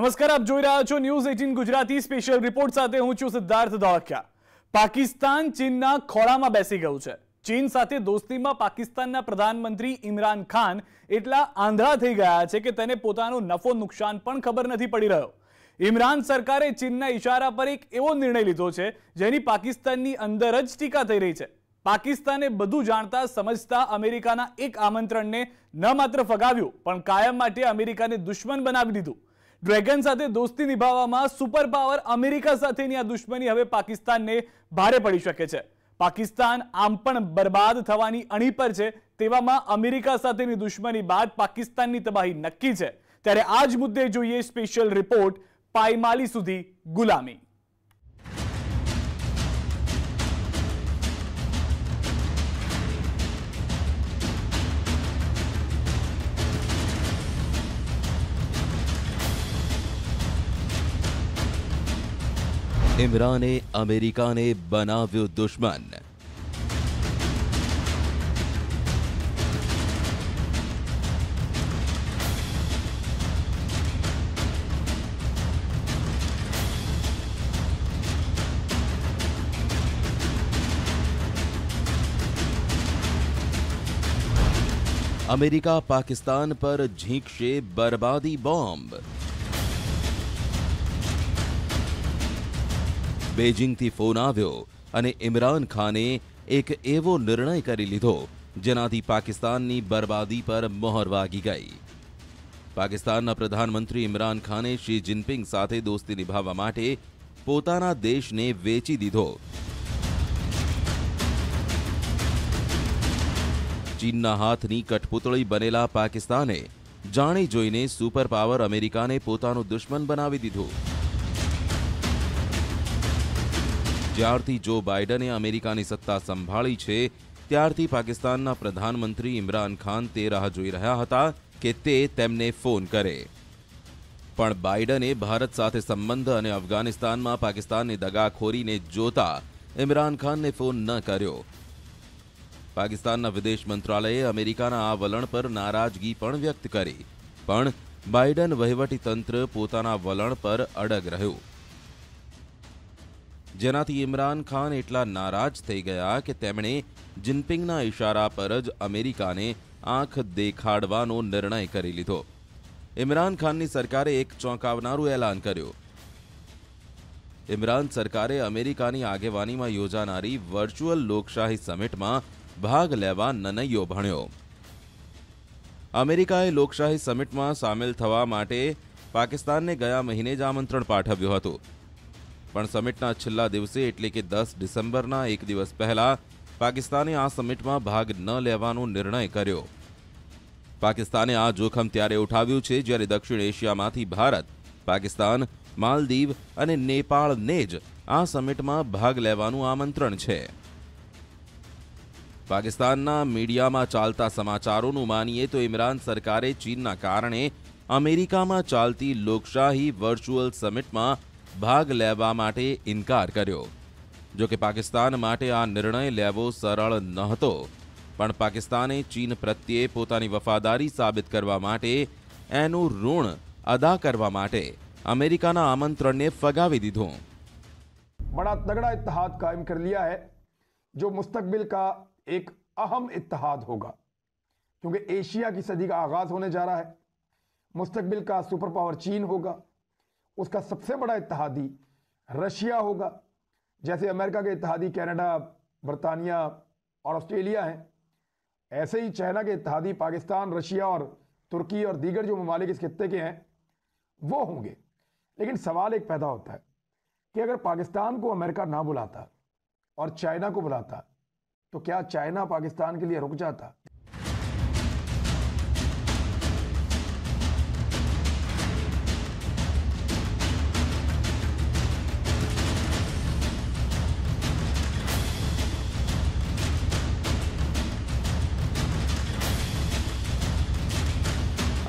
નમસ્કાર, આપ જોઈ રહ્યા છો news eighteen Gujarati special report સાથે હું છું સિદ્ધાર્થ ધોળકિયા પાકિસ્તાન ચીનના ખોળામાં બેસી ગયું છે. ચીન સાથે દોસ્તીમાં પાકિસ્તાનના પ્રધાનમંત્રી ઇમરાન ખાન એટલા આંધળા થઈ ગયા છે કે તેને પોતાનો નફો નુકસાન પણ ખબર નથી પડી રહ્યો. ઇમરાન સરકારે ચીનના ઇશારા પર એક એવો નિર્ણય લીધો છે, જેની પાકિસ્તાનની અંદર જ ટીકા થઈ રહી છે. પાકિસ્તાને બધું જાણતા, સમજતા અમેરિકાના એક આમંત્રણને ન માત્ર ફગાવ્યું, પણ કાયમ માટે અમેરિકાને દુશ્મન બનાવી દીધું. ડ્રેગન સાથે દોસ્તી નિભાવવામાં સુપર પાવર અમેરિકા સાથેની આ દુશ્મની હવે પાકિસ્તાનને ભારે પડી શકે છે. પાકિસ્તાન આમ પણ બરબાદ થવાની અણી પર છે તેવામાં અમેરિકા સાથેની દુશ્મની બાદ પાકિસ્તાનની તબાહી નક્કી છે. ત્યારે આ જ મુદ્દે જોઈએ સ્પેશિયલ રિપોર્ટ પાયમાલી સુધી ગુલામી. इमरान अमेरिका ने बनाव्यो दुश्मन। अमेरिका पाकिस्तान पर झींक से बर्बादी बॉम्ब। બેઇજિંગથી ફોન આવ્યો અને ઇમરાન ખાને એક એવો નિર્ણય કરી લીધો જેનાથી પાકિસ્તાનની બરબાદી પર મોહર વાગી ગઈ પાકિસ્તાનના પ્રધાનમંત્રી ઇમરાન ખાને શી જિનપિંગ સાથે દોસ્તી નિભાવવા માટે પોતાના દેશને વેચી દીધો ચીનના હાથની કઠપુતળી બનેલા પાકિસ્તાને જાણી જોઈને સુપર પાવર અમેરિકાને પોતાનું દુશ્મન બનાવી દીધું જ્યારથી જો બાઇડને અમેરિકાની સત્તા સંભાળી છે ત્યારથી પાકિસ્તાનના પ્રધાનમંત્રી ઇમરાન ખાન તે રાહ જોઈ રહ્યા હતા કે તે તેમને ફોન કરે પણ બાઇડને ભારત સાથે સંબંધ અને અફઘાનિસ્તાનમાં પાકિસ્તાનની દગાખોરીને જોતા ઇમરાન ખાનને ફોન ન કર્યો પાકિસ્તાનના વિદેશ મંત્રાલયે અમેરિકાના આ વલણ પર નારાજગી પણ વ્યક્ત કરી પણ બાઇડન વહીવટી તંત્ર પોતાના વલણ પર અડગ રહ્યું જેનાથી ઇમરાન ખાન એટલા નારાજ થઈ ગયા કે તેમણે જિનપિંગના ઇશારા પર જ અમેરિકાને આંખ દેખાડવાનો નિર્ણય કરી લીધો. ઇમરાન ખાનની સરકારે એક ચોંકાવનારું એલાન કર્યું. ઇમરાન સરકારે અમેરિકાની આગેવાનીમાં યોજાનારી વર્ચ્યુઅલ લોકશાહી સમિટમાં ભાગ લેવા નનૈયો ભણ્યો. અમેરિકાએ લોકશાહી સમિટમાં સામેલ થવા માટે પાકિસ્તાનને ગયા મહિને જ આમંત્રણ પાઠવ્યું હતું. પણ સમિટના છેલ્લા દિવસે એટલે કે દસ ડિસેમ્બરના એક દિવસ પહેલા પાકિસ્તાને આ સમિટમાં ભાગ ન લેવાનો નિર્ણય કર્યો પાકિસ્તાને આ જોખમ ત્યારે ઉઠાવ્યું છે જ્યારે દક્ષિણ એશિયામાંથી ભારત પાકિસ્તાન માલદીવ અને નેપાળને જ આ સમિટમાં ભાગ લેવાનું આમંત્રણ છે પાકિસ્તાનના મીડિયામાં ચાલતા સમાચારોનું માનીએ તો ઇમરાન સરકારે ચીનના કારણે અમેરિકામાં ચાલતી લોકશાહી વર્ચ્યુઅલ સમિટમાં ભાગ લેવા માટે ઇનકાર કર્યો જો કે પાકિસ્તાન માટે આ નિર્ણય લેવો સરળ નહોતો પણ પાકિસ્તાને ચીન પ્રત્યે પોતાની વફાદારી સાબિત કરવા માટે એનું ઋણ અદા કરવા માટે અમેરિકાના આમંત્રણને ફગાવી દીધું बड़ा तगड़ा इत्तेहाद कायम कर लिया है जो मुस्तकबिल का एक अहम इत्तेहाद होगा क्योंकि एशिया की सदी का आगाज होने जा रहा है मुस्तकबिल का सुपर पावर चीन होगा उसका सबसे बड़ा इतिहादी रशिया होगा। जैसे अमेरिका के इतिहादी कनाडा, बरतानिया और ऑस्ट्रेलिया हैं। ऐसे ही चाइना के इतिहादी पाकिस्तान, रशिया और तुर्की और दीगर जो ममालिक इस खत्े के हैं, वो होंगे। लेकिन सवाल एक पैदा होता है कि अगर पाकिस्तान को अमेरिका ना बुलाता और चाइना को बुलाता तो क्या चाइना पाकिस्तान के लिए रुक जाता?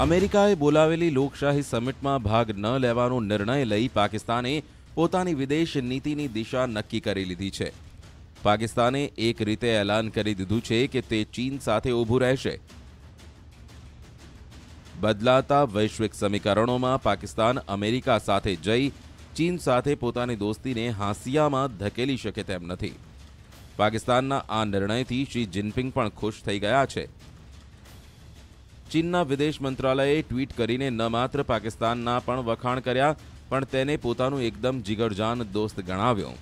અમેરિકાએ બોલાવેલી લોકશાહી સમિટમાં ભાગ ન લેવાનો નિર્ણય લઈ પાકિસ્તાને પોતાની વિદેશ નીતિની દિશા નક્કી કરી લીધી છે પાકિસ્તાને એક રીતે એલાન કરી દીધું છે કે તે ચીન સાથે ઊભું રહેશે બદલાતા વૈશ્વિક સમીકરણોમાં પાકિસ્તાન અમેરિકા સાથે જઈ ચીન સાથે પોતાની દોસ્તીને હાંસિયામાં ધકેલી શકે તેમ નથી પાકિસ્તાનના આ નિર્ણયથી શી જિનપિંગ પણ ખુશ થઈ ગયા છે ચીનના વિદેશ મંત્રાલયે ટ્વીટ કરીને ન માત્ર પાકિસ્તાનના પણ વખાણ કર્યા પણ તેને પોતાનું એકદમ જીગરજાન દોસ્ત ગણાવ્યો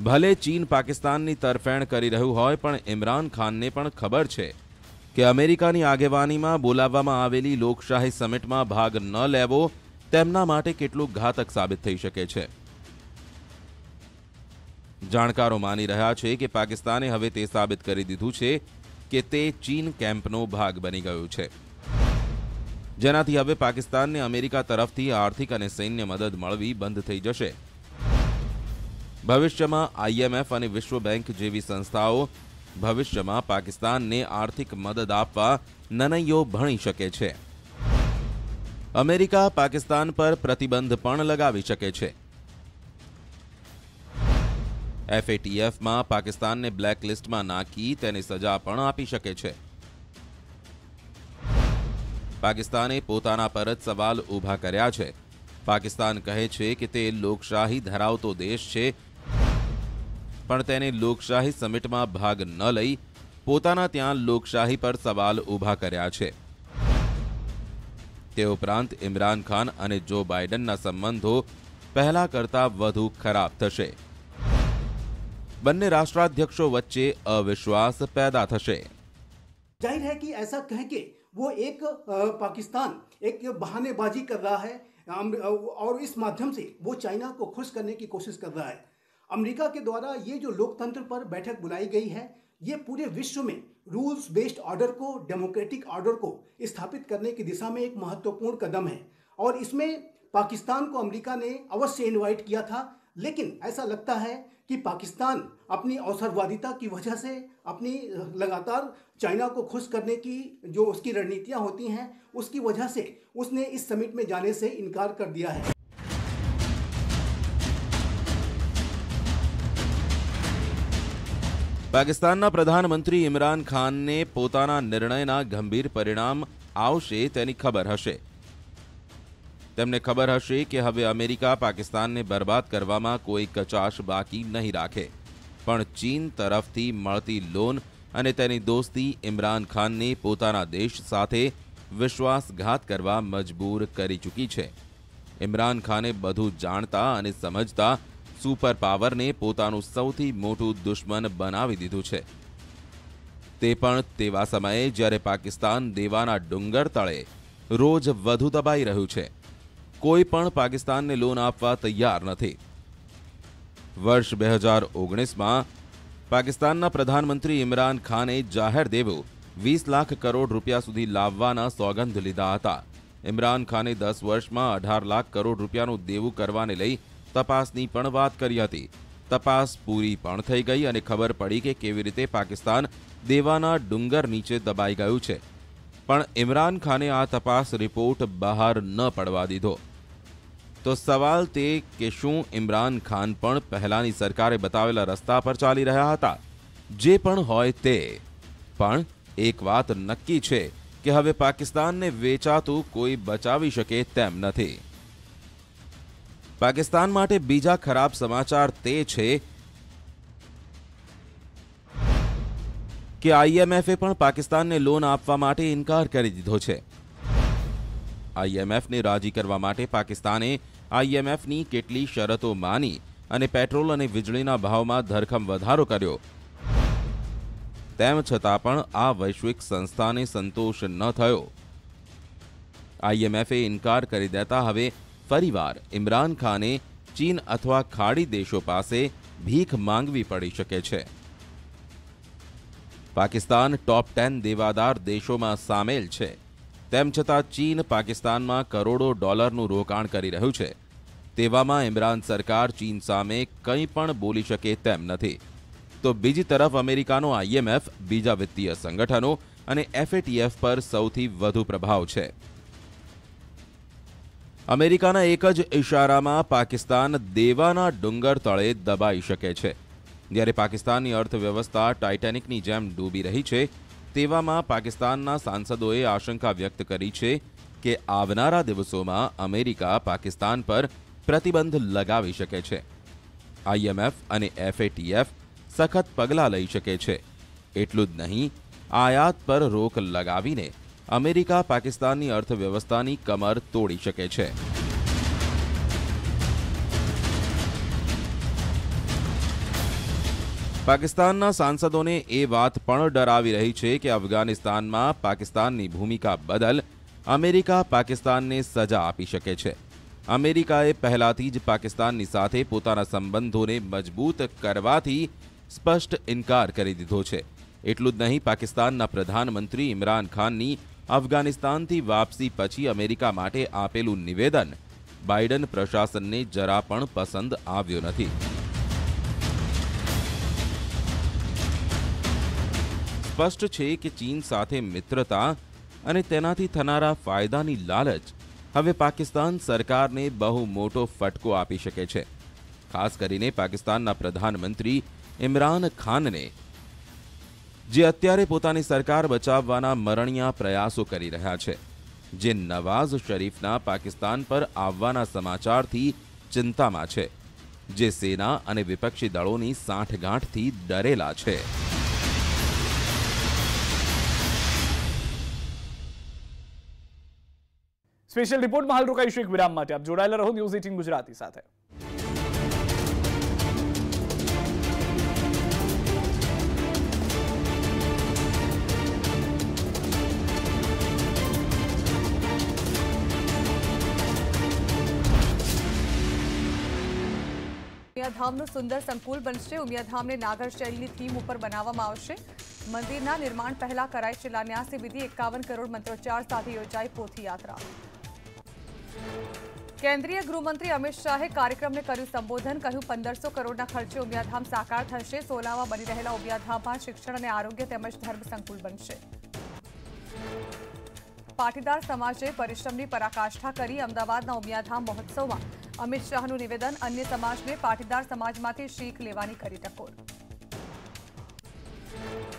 ભલે ચીન પાકિસ્તાનની તરફેણ કરી રહ્યું હોય પણ ઇમરાન ખાનને પણ ખબર છે કે અમેરિકાની આગેવાનીમાં બોલાવવામાં આવેલી લોકશાહી સમિટમાં ભાગ ન લેવો તેમના માટે કેટલું ઘાતક સાબિત થઈ શકે છે જાણકારો માની રહ્યા છે કે પાકિસ્તાને હવે તે સાબિત કરી દીધું છે કે તે ચીન કેમ્પનો ભાગ બની ગયું છે જેનાથી હવે પાકિસ્તાનને અમેરિકા તરફથી આર્થિક અને સૈન્ય મદદ મળવી બંધ થઈ જશે ભવિષ્યમાં આઈએમએફ અને વિશ્વ બેંક જેવી સંસ્થાઓ ભવિષ્યમાં પાકિસ્તાનને આર્થિક મદદ આપવા નનૈયો ભણી શકે છે અમેરિકા પાકિસ્તાન પર પ્રતિબંધ પણ લગાવી શકે છે એફએટીએફમાં પાકિસ્તાનને બ્લેકલિસ્ટમાં નાખી તેની સજા પણ આપી શકે છે પાકિસ્તાને પોતાના પર જ સવાલ ઊભા કર્યા છે પાકિસ્તાન કહે છે કે તે લોકશાહી ધરાવતો દેશ છે પણ તેને લોકશાહી સમિટમાં ભાગ ન લઈ પોતાના ત્યાં લોકશાહી પર સવાલ ઊભા કર્યા છે તે ઉપરાંત ઇમરાન ખાન અને જો બાઇડનના સંબંધો પહેલા કરતા વધુ ખરાબ થશે बने राष्ट्राध्यक्षों વચ્ચે अविश्वास पैदा ज़ाहिर है कि ऐसा कह के वो एक पाकिस्तान एक बहानेबाजी कर रहा है और इस माध्यम से वो चाइना को खुश करने की कोशिश कर रहा है अमेरिका के द्वारा ये जो लोकतंत्र पर बैठक बुलाई गई है ये पूरे विश्व में रूल्स बेस्ड ऑर्डर को डेमोक्रेटिक ऑर्डर को स्थापित करने की दिशा में एक महत्वपूर्ण कदम है और इसमें पाकिस्तान को अमेरिका ने अवश्य इन्वाइट किया था लेकिन ऐसा लगता है कि पाकिस्तान अपनी अवसरवादिता की वजह से अपनी लगातार चाइना को खुश करने की जो उसकी रणनीतियां होती हैं उसकी वजह से उसने इस समिट में जाने से इनकार कर दिया है પાકિસ્તાનના પ્રધાનમંત્રી ઇમરાન ખાનને પોતાના નિર્ણયના ગંભીર પરિણામ આવશે તેની ખબર હશે તેમને ખબર હશે કે હવે અમેરિકા પાકિસ્તાનને બરબાદ કરવામાં કોઈ કચાશ બાકી નહીં રાખે પણ ચીન તરફથી મળતી લોન અને તેની દોસ્તી ઇમરાન ખાનને પોતાના દેશ સાથે વિશ્વાસઘાત કરવા મજબૂર કરી ચૂકી છે ઇમરાન ખાને બધું જાણતા અને સમજતા સુપર પાવરને પોતાનું સૌથી મોટું દુશ્મન બનાવી દીધું છે તે પણ તેવા સમયે જ્યારે પાકિસ્તાન દેવાના ડુંગર તળે રોજ વધુ દબાઈ રહ્યું છે કોઈ પણ પાકિસ્તાનને લોન આપવા તૈયાર નથી વર્ષ બે હજાર ઓગણીસમાં પાકિસ્તાનના પ્રધાનમંત્રી ઇમરાન ખાને જાહેર દેવું વીસ લાખ કરોડ રૂપિયા સુધી લાવવાના સોગંદ લીધા હતા ઇમરાન ખાને દસ વર્ષમાં અઢાર લાખ કરોડ રૂપિયાનું દેવું કરવાને લઈ તપાસની પણ વાત કરી હતી તપાસ પૂરી પણ થઈ ગઈ અને ખબર પડી કે કેવી રીતે પાકિસ્તાન દેવાના ડુંગર નીચે દબાઈ ગયું છે પણ ઇમરાન ખાને આ તપાસ રિપોર્ટ બહાર ન પડવા દીધો તો સવાલ તે કે શું ઇમરાન ખાન પણ પહેલાની સરકારે બતાવેલા રસ્તા પર ચાલી રહ્યા હતા જે પણ હોય તે પણ એક વાત નક્કી છે કે હવે પાકિસ્તાનને વેચાતું કોઈ બચાવી શકે તેમ નથી પાકિસ્તાન માટે બીજા ખરાબ સમાચાર તે છે કે આઈએમએફે પણ પાકિસ્તાનને લોન આપવા માટે ઇનકાર કરી દીધો છે આઈએમએફને રાજી કરવા માટે પાકિસ્તાને આઈએમએફની કેટલી શરતો માની અને પેટ્રોલ અને વીજળીના ભાવમાં ધરખમ વધારો કર્યો. તેમ છતાં પણ આ વૈશ્વિક સંસ્થાને સંતોષ ન થયો. આઈએમએફે ઇનકાર કરી દેતા હવે ફરીવાર ઇમરાન ખાને ચીન અથવા ખાડી દેશો પાસે ભીખ માંગવી પડી શકે છે. પાકિસ્તાન ટોપ ટેન દેવાદાર દેશોમાં સામેલ છે. તેમ છતાં ચીન પાકિસ્તાનમાં કરોડો ડોલરનું રોકાણ કરી રહ્યું છે તેવામાં ઇમરાન સરકાર ચીન સામે કંઈ પણ બોલી શકે તેમ નથી તો બીજી તરફ અમેરિકાનો આઈએમએફ બીજા વિત્તીય સંગઠનો અને એફએટીએફ પર સૌથી વધુ પ્રભાવ છે અમેરિકાના એક જ ઇશારામાં પાકિસ્તાન દેવાના ડુંગર તળે દબાઈ શકે છે જ્યારે પાકિસ્તાનની અર્થવ્યવસ્થા ટાઇટેનિકની જેમ ડૂબી રહી છે તેવામાં પાકિસ્તાનના સાંસદોએ આશંકા વ્યક્ત કરી છે કે આવનારા દિવસોમાં અમેરિકા પાકિસ્તાન પર પ્રતિબંધ લગાવી શકે છે આઈએમએફ અને એફએટીએફ સખત પગલાં લઈ શકે છે એટલું જ નહીં આયાત પર રોક લગાવીને અમેરિકા પાકિસ્તાનની અર્થવ્યવસ્થાની કમર તોડી શકે છે પાકિસ્તાનના સાંસદોને એ વાત પણ ડરાવી રહી છે કે અફઘાનિસ્તાનમાં પાકિસ્તાનની ભૂમિકા બદલ અમેરિકા પાકિસ્તાનને સજા આપી શકે છે અમેરિકાએ પહેલાથી જ પાકિસ્તાનની સાથે પોતાના સંબંધોને મજબૂત કરવાથી સ્પષ્ટ ઇનકાર કરી દીધો છે એટલું જ નહીં પાકિસ્તાનના પ્રધાનમંત્રી ઇમરાન ખાનની અફઘાનિસ્તાનથી વાપસી પછી અમેરિકા માટે આપેલું નિવેદન બાઇડન પ્રશાસનને જરા પણ પસંદ આવ્યું નથી સ્પષ્ટ છે કે ચીન સાથે મિત્રતા અને તેનાથી થનારા ફાયદાની લાલચ હવે પાકિસ્તાન સરકારને બહુ મોટો ફટકો આપી શકે છે ખાસ કરીને પાકિસ્તાનના પ્રધાનમંત્રી ઇમરાન ખાનને જે અત્યારે પોતાની સરકાર બચાવવાના મરણિયા પ્રયાસો કરી રહ્યા છે જે નવાઝ શરીફના પાકિસ્તાન પર આવવાના સમાચારથી ચિંતામાં છે જે સેના અને વિપક્ષી દળોની સાંઠગાંઠથી ડરેલા છે સ્પેશિયલ રિપોર્ટમાં હાલ રોકાઈશું એક વિરામ માટે આપ જોડાયેલા રહો ન્યૂઝ એટીન ગુજરાતી સાથે ઉમિયાધામનું સુંદર સંકુલ બનશે ઉમિયાધામને નાગર શૈલીની થીમ ઉપર બનાવવામાં આવશે મંદિરના નિર્માણ પહેલા કરાઈ શિલાન્યાસની વિધિ એકાવન કરોડ મંત્રોચ્ચાર સાથે યોજાઈ પોથી યાત્રા કેન્દ્રીય ગૃહમંત્રી અમિત શાહે કાર્યક્રમને કર્યું સંબોધન, કહ્યું પંદરસો કરોડના ખર્ચે ઉમિયાધામ સાકાર થશે, સોલામાં બની રહેલા ઉમિયાધામમાં શિક્ષણ અને આરોગ્ય તેમજ ધર્મ સંકુલ બનશે. પાટીદાર સમાજે પરિશ્રમની પરાકાષ્ઠા કરી અમદાવાદના ઉમિયાધામ મહોત્સવમાં અમિત શાહનું નિવેદન, અન્ય સમાજને પાટીદાર સમાજમાંથી શીખ લેવાની કરી ટકોર.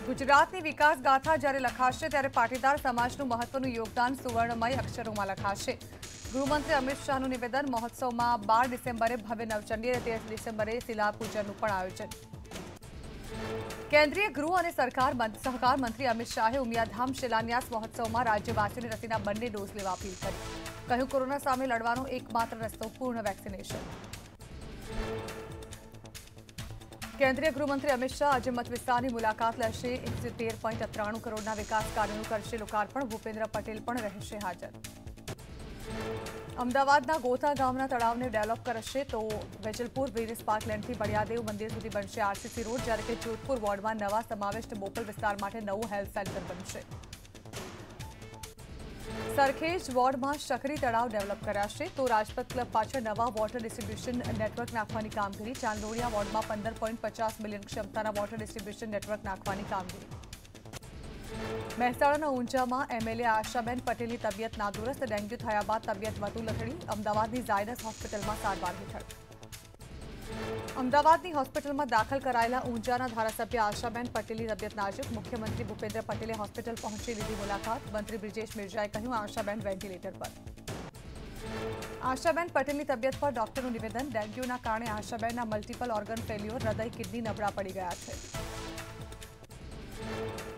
ગુજરાતની વિકાસ ગાથા જ્યારે લખાશે, ત્યારે પાટીદાર સમાજનું મહત્વનું યોગદાન સુવર્ણમય અક્ષરોમાં લખાશે. ગૃહમંત્રી અમિત શાહનું નિવેદન મહોત્સવમાં બાર ડિસેમ્બરે ભવ્ય નવચંડી અને તેર ડિસેમ્બરે શિલાપૂજનનું પણ આયોજન. કેન્દ્રીય ગૃહ અને સરકાર સહકાર મંત્રી અમિત શાહે ઉમિયાધામ શિલાન્યાસ મહોત્સવમાં રાજ્યવાસીઓને રસીના બંને ડોઝ લેવા અપીલ કરી. કહ્યું, કોરોના સામે લડવાનો એકમાત્ર રસ્તો પૂર્ણ વેક્સિનેશન. કેન્દ્રીય ગૃહમંત્રી અમિત શાહ આજે મત વિસ્તારની મુલાકાત લેશે. એકસો તેર પોઈન્ટ ત્રાણું કરોડના વિકાસ કાર્યોનું કરશે લોકાર્પણ. ભૂપેન્દ્ર પટેલ પણ રહેશે હાજર. અમદાવાદના ગોથા ગામના તળાવને ડેવલપ કરશે તો વેજલપુર બ્રિજેસ પાર્કલેન્ડથી બળિયાદેવ મંદિર સુધી બનશે આરસીસી રોડ, જ્યારે કે જોધપુર વોર્ડમાં નવા સમાવિષ્ટ બોપલ વિસ્તાર માટે નવું હેલ્થ સેન્ટર બનશે. સરખેજ વોર્ડમાં શકરી તળાવ ડેવલપ કરાશે તો રાજપથ ક્લબ પાછળ નવા વોટર ડિસ્ટ્રીબ્યુશન નેટવર્ક નાખવાની કામગીરી, ચાંદોડિયા વોર્ડમાં પંદર મિલિયન ક્ષમતાના વોટર ડિસ્ટ્રીબ્યુશન નેટવર્ક નાખવાની કામગીરી. મહેસાણાના ઊંઝામાં એમએલએ આશાબેન પટેલની તબિયત નાદુરસ્ત ડેન્ગ્યુ થયા બાદ તબિયત વધુ લથડી અમદાવાદની ઝાયડસ હોસ્પિટલમાં સારવાર હેઠળ અમદાવાદની હોસ્પિટલમાં દાખલ કરાયેલા ઊંઝાના ધારાસભ્ય આશાબેન પટેલની તબિયત નાજુક મુખ્યમંત્રી ભૂપેન્દ્ર પટેલે હોસ્પિટલ પહોંચી લીધી મુલાકાત મંત્રી બ્રિજેશ મિર્જાએ કહ્યું આશાબેન વેન્ટિલેટર પર આશાબેન પટેલની તબિયત પર ડોક્ટરનું નિવેદન ડેન્ગ્યુના કારણે આશાબેનના મલ્ટિપલ ઓર્ગન ફેલ્યોર હૃદય કિડની નબળા પડી ગયા છે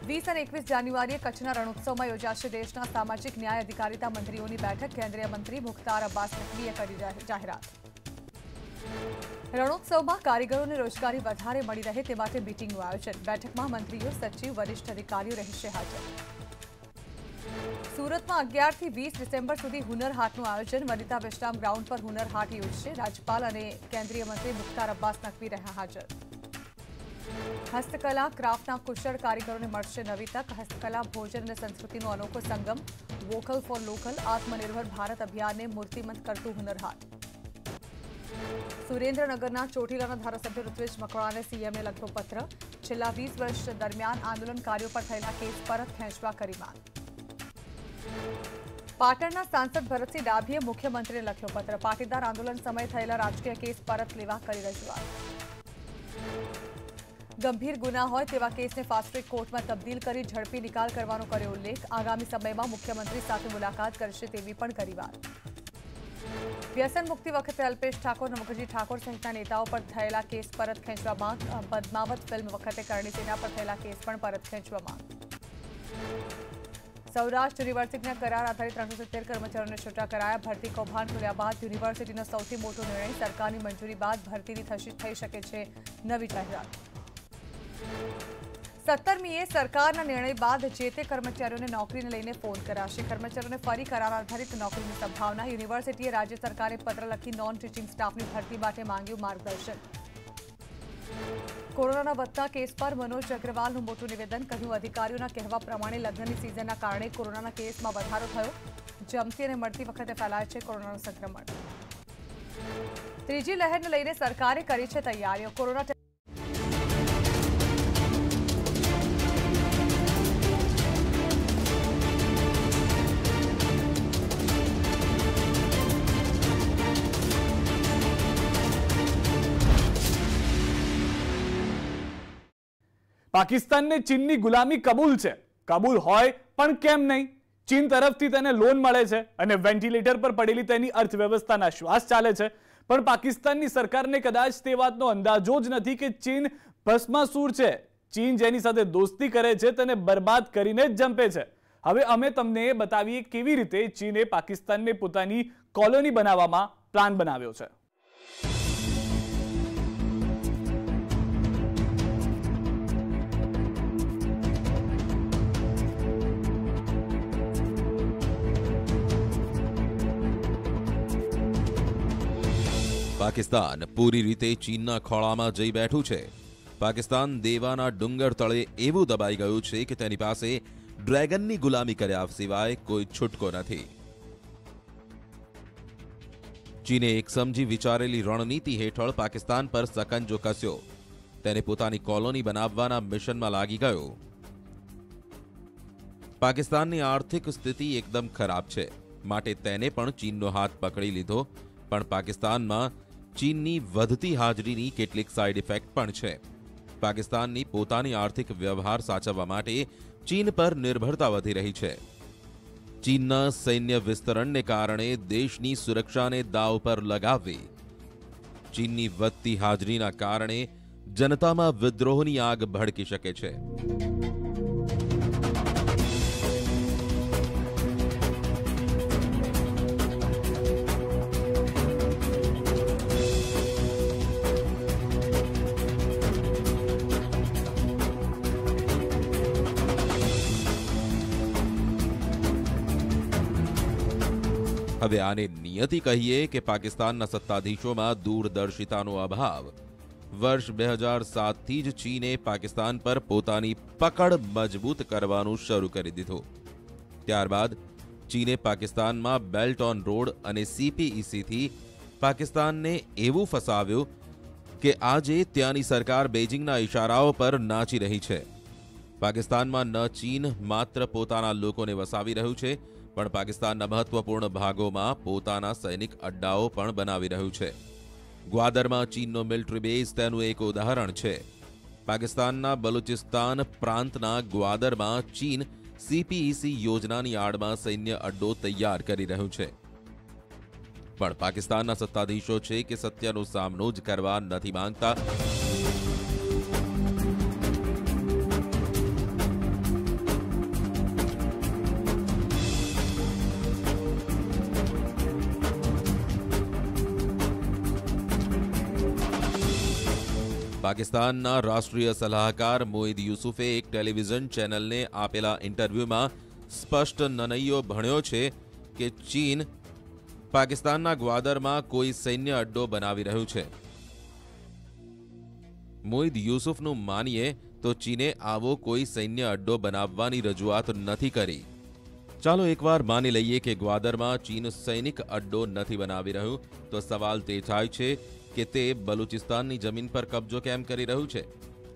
વીસ અને એકવીસ જાન્યુઆરીએ કચ્છના રણોત્સવમાં યોજાશે દેશના સામાજિક ન્યાય અધિકારીતા મંત્રીઓની બેઠક, કેન્દ્રીય મંત્રી મુખ્તાર અબ્બાસ નકવીએ કરી જાહેરાત. રણોત્સવમાં કારીગરોને રોજગારી વધારે મળી રહે તે માટે મીટિંગનું આયોજન. બેઠકમાં મંત્રીઓ, સચિવ, વરિષ્ઠ અધિકારીઓ રહેશે હાજર. સુરતમાં અગિયારથી વીસ ડિસેમ્બર સુધી હુનર હાટનું આયોજન. વનિતા વિશ્રામ ગ્રાઉન્ડ પર હુનર હાટ યોજશે. રાજ્યપાલ અને કેન્દ્રીય મંત્રી મુખ્તાર અબ્બાસ નકવી રહ્યા હાજર. હસ્તકલા ક્રાફ્ટના કુશળ કારીગરોને મળશે નવી તક હસ્તકલા ભોજન અને સંસ્કૃતિનો અનોખો સંગમ વોકલ ફોર લોકલ આત્મનિર્ભર ભારત અભિયાનને મૂર્તિમંત કરતું હુનર હાટ સુરેન્દ્રનગરના ચોટીલાના ધારાસભ્ય ઋત્વિજ મકવાણાને સીએમને લખતો પત્ર છેલ્લા વીસ વર્ષ દરમિયાન આંદોલનકારીઓ પર થયેલા કેસ પરત ખેંચવા કરી માંગ પાટણના સાંસદ ભરતસિંહ ડાભીએ મુખ્યમંત્રીને લખ્યો પત્ર પાટીદાર આંદોલન સમયે થયેલા રાજકીય કેસ પરત લેવા કરી રજૂઆત ગંભીર ગુના હોય તેવા કેસને ફાસ્ટ ટ્રેક કોર્ટમાં તબદીલ કરી ઝડપી નિકાલ કરવાનો કર્યો ઉલ્લેખ. આગામી સમયમાં મુખ્યમંત્રી સાથે મુલાકાત કરશે તેવી પણ કરી વાત. વ્યસન મુક્તિ વખતે અલ્પેશ ઠાકોર મુખર્જી ઠાકોર સહિતના નેતાઓ પર થયેલા કેસ પરત ખેંચવા માંગ પદ્માવત ફિલ્મ વખતે કરણી સેના પર થયેલા કેસ પણ પરત ખેંચવા માંગ સૌરાષ્ટ્ર યુનિવર્સિટીના કરાર આધારિત ત્રણસો સિત્તેર કર્મચારીઓને છૂટા કરાયા. ભરતી કૌભાંડ ખુલ્યા બાદ યુનિવર્સિટીનો સૌથી મોટો નિર્ણય સરકારની મંજૂરી બાદ ભરતીની થશી, થઈ શકે છે નવી જાહેરાત. સત્તરમીએ સરકારના નિર્ણય બાદ જે તે કર્મચારીઓને નોકરીને લઈને ફોન કરાશે કર્મચારીઓને ફરી કરાર આધારિત નોકરીની સંભાવના યુનિવર્સિટીએ રાજ્ય સરકારે પત્ર લખી નોન ટીચિંગ સ્ટાફની ભરતી માટે માંગ્યું માર્ગદર્શન કોરોનાના વધતા કેસ પર મનોજ અગ્રવાલનું મોટું નિવેદન કહ્યું અધિકારીઓના કહેવા પ્રમાણે લગ્નની સિઝનના કારણે કોરોનાના કેસમાં વધારો થયો જમતી અને મળતી વખતે ફેલાય છે કોરોનાનું સંક્રમણ ત્રીજી લહેરને લઈને સરકારે કરી છે તૈયારીઓ કોરોના પાકિસ્તાનને ચીનની ગુલામી કબૂલ છે. કબૂલ હોય પણ કેમ નહીં? ચીન તરફથી તેને લોન મળે છે અને વેન્ટિલેટર પર પડેલી તેની અર્થવ્યવસ્થાના શ્વાસ ચાલે છે. પણ પાકિસ્તાનની સરકારને કદાચ તે વાતનો અંદાજો જ નથી કે ચીન ભસ્માસુર છે. ચીન જેની સાથે દોસ્તી કરે છે તેને બરબાદ કરીને જ જંપે છે. હવે અમે તમને બતાવીએ કેવી રીતે ચીને પાકિસ્તાનને પોતાની કોલોની બનાવવામાં પ્લાન બનાવ્યો છે. પાકિસ્તાન પૂરી રીતે ચીનના ખોળામાં જઈ બેઠું છે પાકિસ્તાન દેવાના ડુંગર તળે એવું દબાઈ ગયું છે કે તેની પાસે ડ્રેગનની ગુલામી કર્યા સિવાય કોઈ છૂટકો નથી ચીને એક સમજી વિચારેલી રણનીતિ હેઠળ પાકિસ્તાન પર સકંજો કસ્યો તેને પોતાની કોલોની બનાવવાના મિશનમાં લાગી ગયો પાકિસ્તાનની આર્થિક સ્થિતિ એકદમ ખરાબ છે માટે તેને પણ ચીનનો હાથ પકડી લીધો પણ પાકિસ્તાનમાં ચીનની વધતી હાજરીની કેટલીક સાઇડ ઇફેક્ટ પણ છે પાકિસ્તાનની પોતાની આર્થિક વ્યવહાર સાચવવા માટે ચીન પર નિર્ભરતા વધી રહી છે ચીનના સૈન્ય વિસ્તરણને કારણે દેશની સુરક્ષાને દાવ પર લગાવવી ચીનની વધતી હાજરીના કારણે જનતામાં વિદ્રોહની આગ ભડકી શકે છે હવે આને નિયતિ કહીએ કે પાકિસ્તાનના સત્તાધીશોમાં દૂરદર્શિતાનો અભાવ વર્ષ બે હજાર સાતથી જ ચીને પાકિસ્તાન પર પોતાની પકડ મજબૂત કરવાનું શરૂ કરી દીધું ત્યારબાદ ચીને પાકિસ્તાનમાં બેલ્ટ ઓન રોડ અને સીપીઈસીથી પાકિસ્તાનને એવું ફસાવ્યું કે આજે ત્યાંની સરકાર બેઇજિંગના ઇશારાઓ પર નાચી રહી છે પાકિસ્તાનમાં ન ચીન માત્ર પોતાના લોકોને વસાવી રહ્યું છે પણ પાકિસ્તાનના મહત્વપૂર્ણ ભાગોમાં પોતાના સૈનિક અડ્ડાઓ પણ બનાવી રહ્યું છે ગ્વાદરમાં ચીનનો મિલિટરી બેઝ તેનું એક ઉદાહરણ છે પાકિસ્તાનના બલુચિસ્તાન પ્રાંતના ગ્વાદરમાં ચીન સીપીઈસી યોજનાની આડમાં સૈન્ય અડ્ડો તૈયાર કરી રહ્યું છે પણ પાકિસ્તાનના સત્તાધીશો છે કે સત્યનો સામનો જ કરવા નથી માંગતા પાકિસ્તાનના રાષ્ટ્રીય સલાહકાર મોઈદ યુસુફે એક ટેલિવિઝન ચેનલને આપેલા ઇન્ટરવ્યુમાં સ્પષ્ટ નનૈયો ભણ્યો છે કે ચીન પાકિસ્તાનના ગ્વાદરમાં કોઈ સૈન્ય અડ્ડો બનાવી રહ્યું છે મોઈદ યુસુફનું માનીએ તો ચીને આવો કોઈ સૈન્ય અડ્ડો બનાવવાની રજૂઆત નથી કરી ચાલો એકવાર માની લઈએ કે ગ્વાદરમાં ચીન સૈનિક અડ્ડો નથી બનાવી રહ્યું તો સવાલ તે થાય છે કે તે બલુચિસ્તાનની જમીન પર કબજો કેમ કરી રહ્યું છે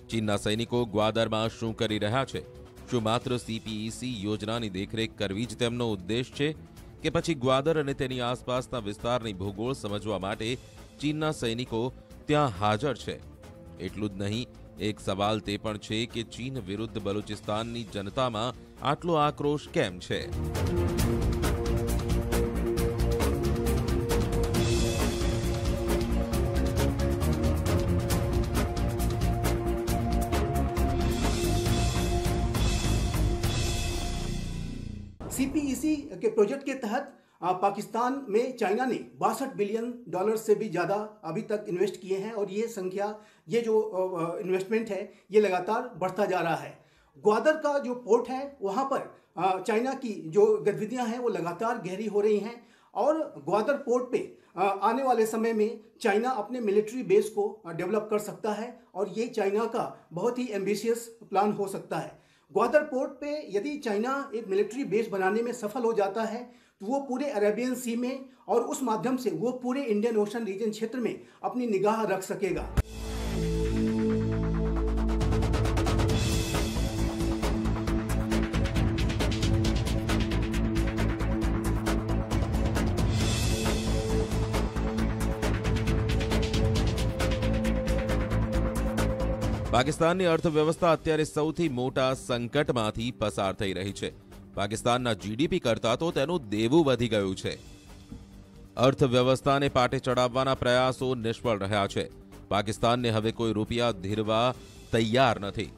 ચીનના સૈનિકો ગ્વાદરમાં શું કરી રહ્યા છે શું માત્ર સીપીઈસી યોજનાની દેખરેખ કરવી જ તેમનો ઉદ્દેશ છે કે પછી ગ્વાદર અને તેની આસપાસના વિસ્તારની ભૂગોળ સમજવા માટે ચીનના સૈનિકો ત્યાં હાજર છે એટલું જ નહીં એક સવાલ તે પણ છે કે ચીન વિરુદ્ધ બલુચિસ્તાનની જનતામાં આટલો આક્રોશ કેમ છે सीपीईसी के प्रोजेक्ट के तहत पाकिस्तान में चाइना ने बासठ बिलियन डॉलर से भी ज़्यादा अभी तक इन्वेस्ट किए हैं और ये संख्या, ये जो इन्वेस्टमेंट है, ये लगातार बढ़ता जा रहा है। ग्वादर का जो पोर्ट है, वहाँ पर चाइना की जो गतिविधियाँ हैं, वो लगातार गहरी हो रही हैं और ग्वादर पोर्ट पे आने वाले समय में चाइना अपने मिलिट्री बेस को डेवलप कर सकता है और ये चाइना का बहुत ही एम्बिशियस प्लान हो सकता है। ग्वादर पोर्ट पे यदि चाइना एक मिलिट्री बेस बनाने में सफल हो जाता है तो वो पूरे अरेबियन सी में और उस माध्यम से वो पूरे इंडियन ओशन रीजन क्षेत्र में अपनी निगाह रख सकेगा। પાકિસ્તાનની અર્થવ્યવસ્થા અત્યારે સૌથી મોટા સંકટમાંથી પસાર થઈ રહી છે પાકિસ્તાનના જીડીપી કરતા તો તેનું દેવું વધી ગયું છે અર્થવ્યવસ્થાને પાટે ચડાવવાના પ્રયાસો નિષ્ફળ રહ્યા છે પાકિસ્તાનને હવે કોઈ રૂપિયા ધીરવા તૈયાર નથી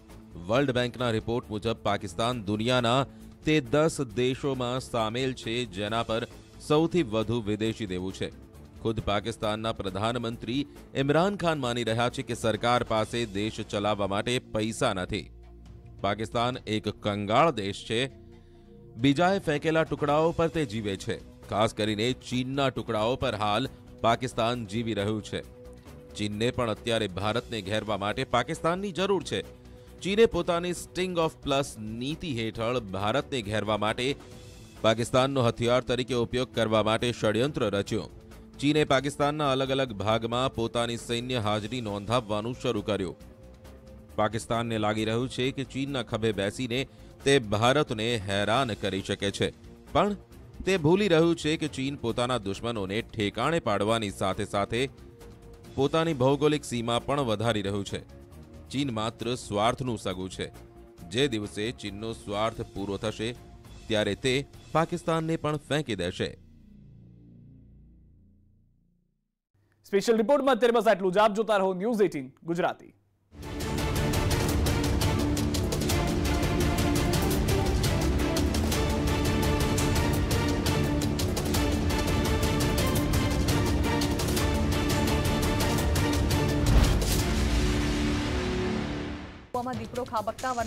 વર્લ્ડ બેંકના રિપોર્ટ મુજબ પાકિસ્તાન દુનિયાના તે દસ દેશોમાં સામેલ છે જેના પર સૌથી વધુ વિદેશી દેવું છે ખુદ પાકિસ્તાનના પ્રધાનમંત્રી ઇમરાન ખાન માની રહ્યા છે કે સરકાર પાસે દેશ ચલાવવા માટે પૈસા નથી પાકિસ્તાન એક કંગાળ દેશ છે બીજાએ ફેંકેલા ટુકડાઓ પર તે જીવે છે ખાસ કરીને ચીનના ટુકડાઓ પર હાલ પાકિસ્તાન જીવી રહ્યું છે ચીનને પણ અત્યારે ભારતને ઘેરવા માટે પાકિસ્તાનની જરૂર છે ચીને પોતાની સ્ટિંગ ઓફ પ્લસ નીતિ હેઠળ ભારતને ઘેરવા માટે પાકિસ્તાનનો હથિયાર તરીકે ઉપયોગ કરવા માટે ષડયંત્ર રચ્યું ચીને પાકિસ્તાનના અલગ અલગ ભાગમાં પોતાની સૈન્ય હાજરી નોંધાવવાનું શરૂ કર્યું પાકિસ્તાનને લાગી રહ્યું છે કે ચીનના ખભે બેસીને તે ભારતને હેરાન કરી શકે છે પણ તે ભૂલી રહ્યું છે કે ચીન પોતાના દુશ્મનોને ઠેકાણે પાડવાની સાથે સાથે પોતાની ભૌગોલિક સીમા પણ વધારી રહ્યું છે ચીન માત્ર સ્વાર્થનું સગું છે જે દિવસે ચીનનો સ્વાર્થ પૂરો થશે ત્યારે તે પાકિસ્તાનને પણ ફેંકી દેશે સ્પેશિયલ રિપોર્ટમાં અત્યારે બસ આટલું જ આપ જોતા રહો ન્યૂઝ એટીન ગુજરાતી દીપડો ખાબકતા વન